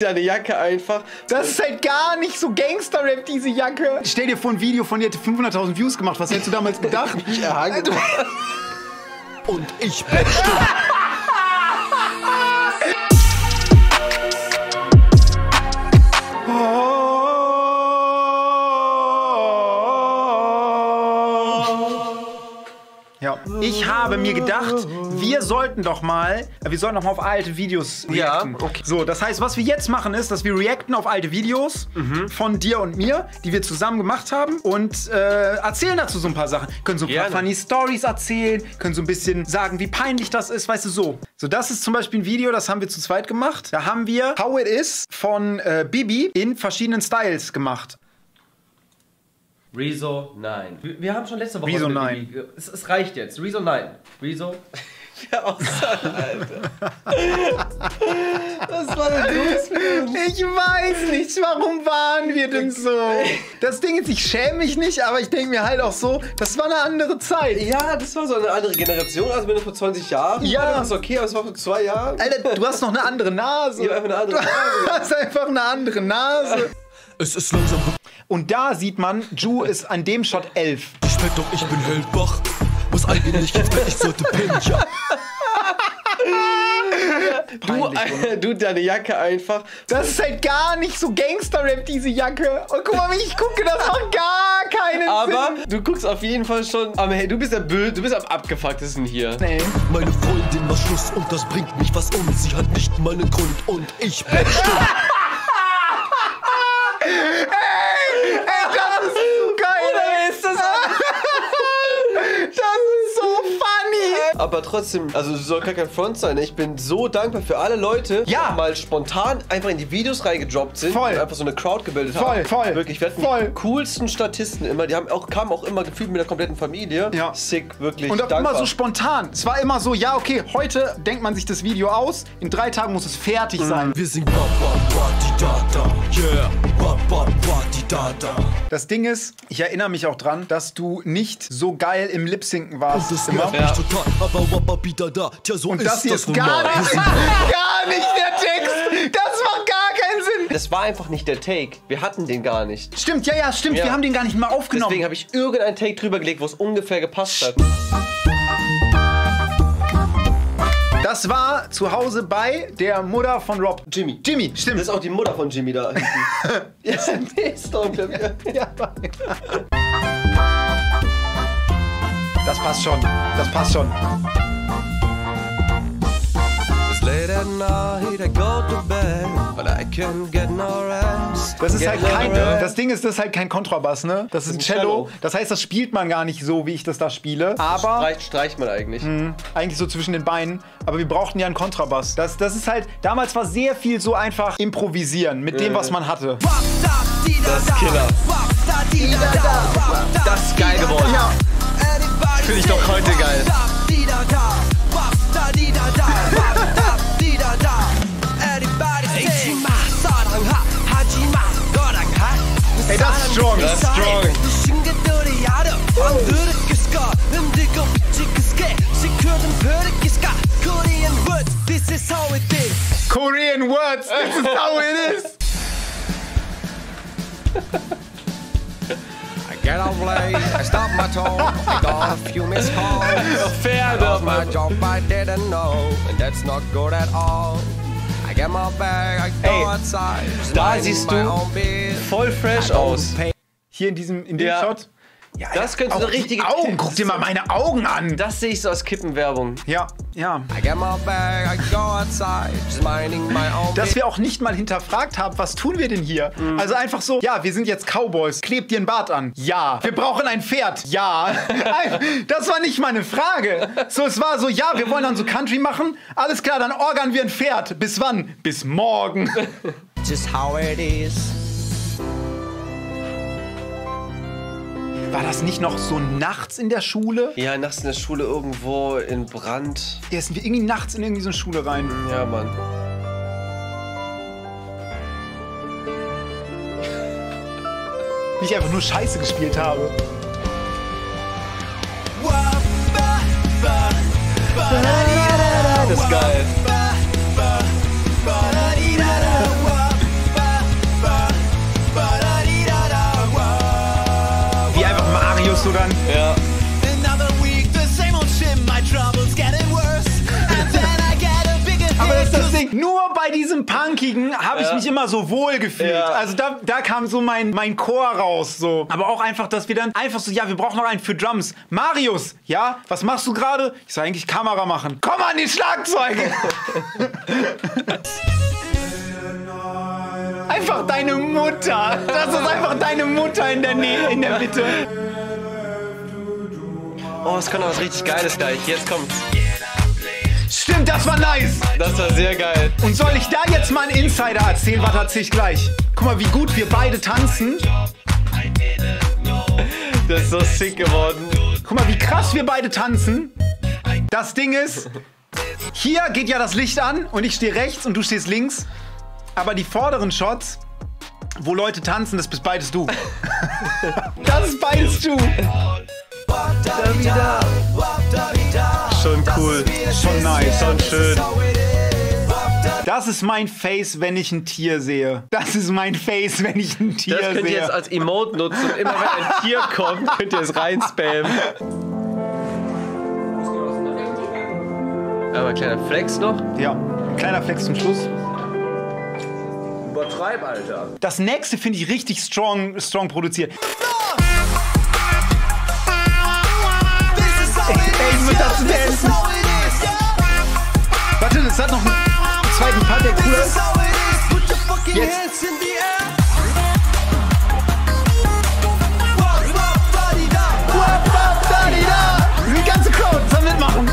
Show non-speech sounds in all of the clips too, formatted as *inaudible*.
deine Jacke einfach. Das ist halt gar nicht so Gangster-Rap, diese Jacke. Stell dir vor, ein Video von dir hätte 500.000 Views gemacht. Was hättest du damals gedacht? Ja, Hagen. *laughs* Und ich bin *laughs* Ja. Ich habe mir gedacht, wir sollten doch mal, wir sollten doch mal auf alte Videos Ja, reacten. okay. So, das heißt, was wir jetzt machen ist, dass wir reacten auf alte Videos Mhm. von dir und mir, die wir zusammen gemacht haben und äh, erzählen dazu so ein paar Sachen. Können so ein Gerne. paar funny Stories erzählen, können so ein bisschen sagen, wie peinlich das ist, weißt du, so. So, das ist zum Beispiel ein Video, das haben wir zu zweit gemacht. Da haben wir How It Is von äh, Bibi in verschiedenen Styles gemacht. Rezo, nein. Wir, wir haben schon letzte Woche. Rezo, nein. Es, es reicht jetzt. Rezo, nein. Rezo. *laughs* Was war denn los mit uns? Ich weiß nicht, warum waren wir denn so? Das Ding ist, ich schäme mich nicht, aber ich denke mir halt auch so, das war eine andere Zeit. Ja, das war so eine andere Generation, als wenn du vor 20 Jahren. Ja. war, Das ist okay, aber es war vor zwei Jahren. Alter, du hast noch eine andere Nase. Ich hab einfach eine andere Du hast einfach eine andere Nase. Es ist langsam Und da sieht man, Ju ist an dem Shot elf. Ich spät doch, ich bin hellwach. Muss eigentlich Bett, ich sollte pennen, ja. Du, du, deine Jacke einfach. Das ist halt gar nicht so Gangster-Rap, diese Jacke. Und guck mal, wie ich gucke, das macht gar keinen Aber Sinn. du guckst auf jeden Fall schon am Hey, du bist der Bö, du bist am abgefucktesten hier. Nee. Meine Freundin war Schluss und das bringt mich was um. Sie hat nicht meinen Grund und ich bin stumm. Ey, das ist so geil. ist das? Das ist so funny. Aber trotzdem, also es soll gar kein Front sein. ne? Ich bin so dankbar für alle Leute, Ja. die mal spontan einfach in die Videos reingedroppt sind Voll. und einfach so eine Crowd gebildet Voll, haben. voll, Wirklich, wir hatten voll. die coolsten Statisten immer. Die haben auch, kamen auch immer gefühlt mit der kompletten Familie. Ja. Sick, wirklich. Und auch dankbar. immer so spontan. Es war immer so, ja, okay, heute denkt man sich das Video aus, in drei Tagen muss es fertig sein. Wir sind. Yeah. Das Ding ist, ich erinnere mich auch dran, dass du nicht so geil im Lip-Sinken warst. Das immer. mich total. Aber wappa bi da da. Tja, so Und ist das hier das ist gar nicht, *laughs* gar nicht der Text. Das macht gar keinen Sinn. Das war einfach nicht der Take. Wir hatten den gar nicht. Stimmt, ja, ja, stimmt. Ja. Wir haben den gar nicht mal aufgenommen. Deswegen habe ich irgendeinen Take drüber gelegt, wo es ungefähr gepasst hat. Das war zu Hause bei der Mutter von Rob. Jimmy. Jimmy, stimmt. Das ist auch die Mutter von Jimmy da. hinten. *laughs* ja, ist doch Klavier. *laughs* Ja. Das passt schon. Das passt schon. Late at night, I go to bed, but I can't get no rest. Das ist Get halt kein. Das Ding ist, das ist halt kein Kontrabass, ne? Das ist ein Cello. Das heißt, das spielt man gar nicht so, wie ich das da spiele. Aber Streicht, streicht man eigentlich. eigentlich so zwischen den Beinen. Aber wir brauchten ja einen Kontrabass. Das, das ist halt. Damals war sehr viel so einfach improvisieren mit dem, was man hatte. Das ist Killer. Das ist geil geworden. Ja. Finde ich doch heute geil. *laughs* *laughs* Ey, das ist strong. Das ist strong. This is how it is. Korean words. This is how it is. I get out late, I stop my toe, I got a few missed calls. Fair Lost my job I didn't know, and that's not good at all. Ey, da siehst du. Voll fresh aus. Hier in diesem in dem Ja. Shot. Ja, Das könnte so eine richtige Augen. Guck dir mal meine Augen an. Das sehe ich so als Kippenwerbung. Ja, ja. I get my bag, I Dass wir auch nicht mal hinterfragt haben, was tun wir denn hier? Also einfach so, ja, wir sind jetzt Cowboys. Klebt dir ein Bart an? Ja. Wir brauchen ein Pferd? Ja. *laughs* Das war nicht mal eine Frage. So, es war so, ja, wir wollen dann so Country machen. Alles klar, dann orgern wir ein Pferd. Bis wann? Bis morgen. *laughs* just how it is. War das nicht noch so nachts in der Schule? Ja, nachts in der Schule irgendwo in Brand. Der sind wir irgendwie nachts in irgendwie so eine Schule rein. Ja, Mann. Wie ich einfach nur Scheiße gespielt habe. Das ist geil. Get a bigger Aber das ist das. Ding. Nur bei diesem Punkigen habe ich Ja. mich immer so wohl gefühlt. Ja. Also da, da kam so mein, mein Chor raus. So. Aber auch einfach, dass wir dann einfach so, ja, wir brauchen noch einen für Drums. Marius, ja, was machst du gerade? Ich soll eigentlich Kamera machen. Komm an die Schlagzeuge! *laughs* einfach deine Mutter. Das ist einfach deine Mutter in der Nähe, in der Mitte. Oh, es kommt noch was richtig Geiles gleich. Jetzt kommt. Stimmt, das war nice. Das war sehr geil. Und soll ich da jetzt mal einen Insider erzählen? Was erzähl ich gleich? Guck mal, wie gut wir beide tanzen. *laughs* Das ist so sick geworden. Guck mal, wie krass wir beide tanzen. Das Ding ist, hier geht ja das Licht an und ich stehe rechts und du stehst links. Aber die vorderen Shots, wo Leute tanzen, das bist beides du. *laughs* das ist beides du. Schon cool. Schon nice. Schon schön. Das ist mein Face, wenn ich ein Tier sehe. Das ist mein Face, wenn ich ein Tier Das könnt ihr sehe. jetzt als Emote nutzen. Immer wenn ein Tier kommt, könnt ihr es reinspammen. Aber kleiner Flex noch. ja, ein kleiner Flex zum Schluss. Übertreib, Alter. Das nächste finde ich richtig strong, strong produziert. Is, yeah. Warte, das hat noch einen zweiten Part, der cooler ist. Jetzt. Die ganze Crowd soll mitmachen.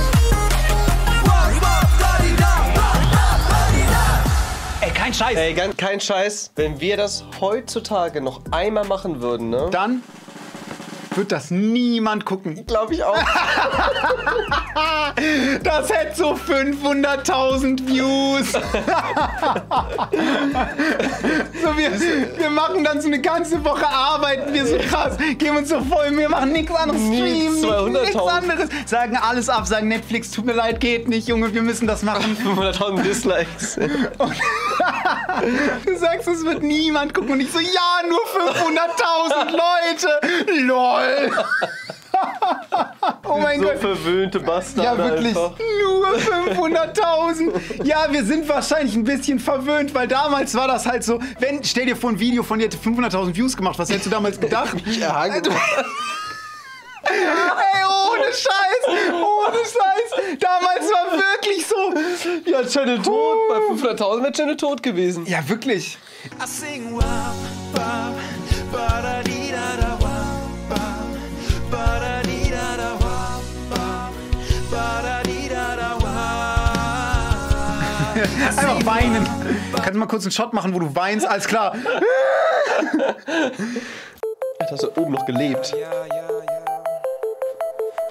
Ey, kein Scheiß. Ey, ganz, kein Scheiß. Wenn wir das heutzutage noch einmal machen würden, ne? Dann wird das niemand gucken. Glaube ich auch. *laughs* Das hätte so 500.000 Views. *laughs* so, wir, wir machen dann so eine ganze Woche arbeiten wir so krass, geben uns so voll, wir machen nichts anderes, streamen, 200.000. nichts anderes. Sagen alles ab, sagen Netflix, tut mir leid, geht nicht, Junge, wir müssen das machen. 500.000 Dislikes. *laughs* sagst, es wird niemand gucken und ich so, ja, nur 500.000 Leute. LOL. *laughs* oh mein so Gott. verwöhnte Bastarde Ja, wirklich. einfach. Nur 500.000. Ja, wir sind wahrscheinlich ein bisschen verwöhnt, weil damals war das halt so, wenn, stell dir vor, ein Video von dir hätte 500.000 Views gemacht, was hättest du damals gedacht? *laughs* Ja, genau. *laughs* Ey, ohne Scheiß, ohne Scheiß. Damals war wirklich. Ja, Channel tot. Bei 500.000 wäre Channel tot gewesen. Ja, wirklich. I sing wop, wop, wop, wop. Einfach weinen. Kannst du mal kurz einen Shot machen, wo du weinst? Alles klar. *laughs* Alter, hast du oben noch gelebt. Ja, ja, ja.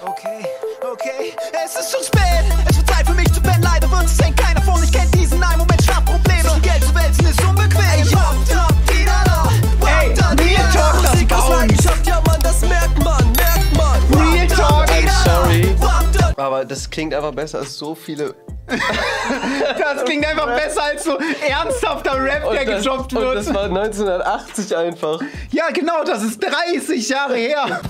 Okay, okay, es ist schon spät. Es wird Zeit für mich zu pennen. Es hängt keiner von. Ich kenn diesen einen Moment Schlafprobleme. Zwischen Geld zu wälzen ist unbequem. Ey, di, Real. Talk, das Musik aus Bauen. Leidenschaft, ja Mann, das merkt man, merkt man. Wop, Real Talk. I'm sorry. Aber das klingt einfach besser als so viele. *laughs* Das klingt einfach besser als so ernsthafter Rap, der das, gedroppt und wird. das war 1980 einfach. Ja, genau, das ist 30 Jahre her.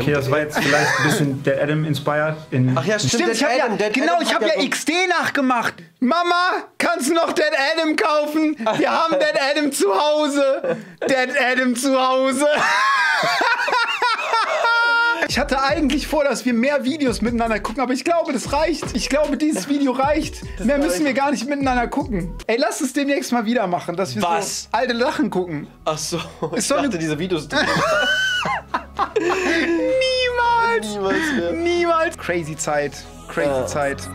Okay, das war jetzt vielleicht ein bisschen der Adam inspired. In Ach ja, stimmt. Stimmt, ich hab ja, Adam, Dead genau, Adam ich habe ja so- XD nachgemacht. Mama, kannst du noch Dead Adam kaufen? Wir haben Dead Adam zu Hause. Dead Adam zu Hause. *laughs* Ich hatte eigentlich vor, dass wir mehr Videos miteinander gucken, aber ich glaube, das reicht. Ich glaube, dieses Video reicht. mehr müssen wir gar nicht miteinander gucken. Ey, lass es demnächst mal wieder machen, dass wir Was? so alte Lachen gucken. Ach so. Ich Ist dachte, eine- diese Videos. *laughs* *laughs* Niemals! Niemals mehr. Niemals! Crazy Zeit. Crazy Zeit.